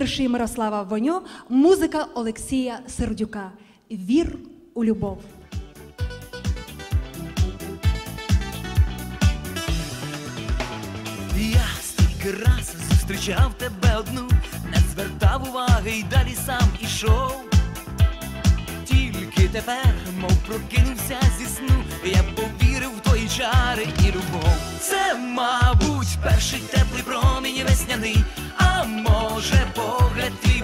Вірші Мирослава Воньо, музика Олексія Сердюка. Вір у любов. Я стільки раз зустрічав тебе одну, не звертав уваги і далі сам ішов. Тільки тепер, мов прокинувся зі сну, я повірив в твої чари і любов. Це, мабуть, перший теплий промінь весняний, а може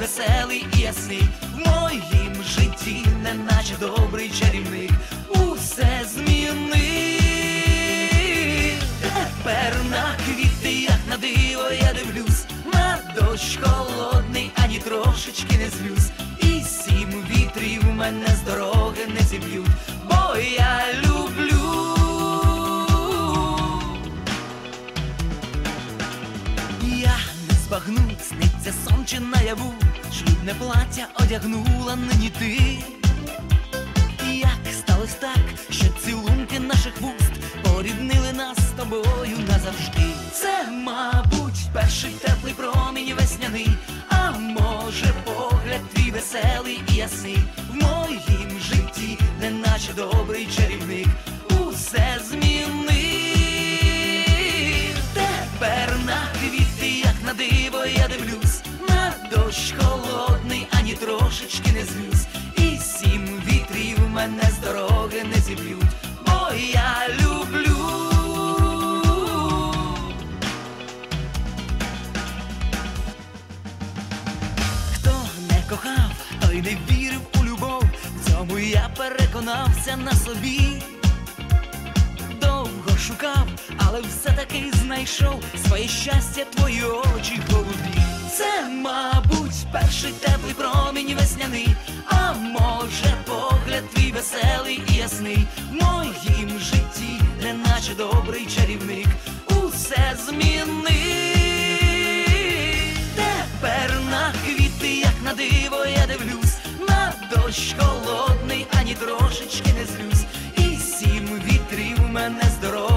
веселий і ясний. В моїм житті, неначе добрий чарівник, усе змінив. Тепер на квіти, як на диво, я дивлюсь, на дощ холодний, ані трошечки не злюсь. І сім вітрів мене з дороги не зіб'ють, бо я люблю. Не сниться сон чи наяву, шлюбне плаття одягнула нині ти. Як сталося так, що цілунки наших вуст поріднили нас з тобою назавжди? Це, мабуть, перший теплий промінь трошечки не злюсь. І сім вітрів мене з дороги не зіб'ють, бо я люблю. Хто не кохав, той не вірив у любов. В цьому я переконався на собі. Довго шукав, але все-таки знайшов своє щастя, твої очі голубі. Це, мабуть, перший теплий день весняний, а може, погляд твій веселий і ясний в моїм житті, не наче добрий чарівник, усе зміни. Тепер на квіти, як на диво, я дивлюсь, на дощ холодний, ані трошечки не злюсь, і сім вітрів мене здоров'я.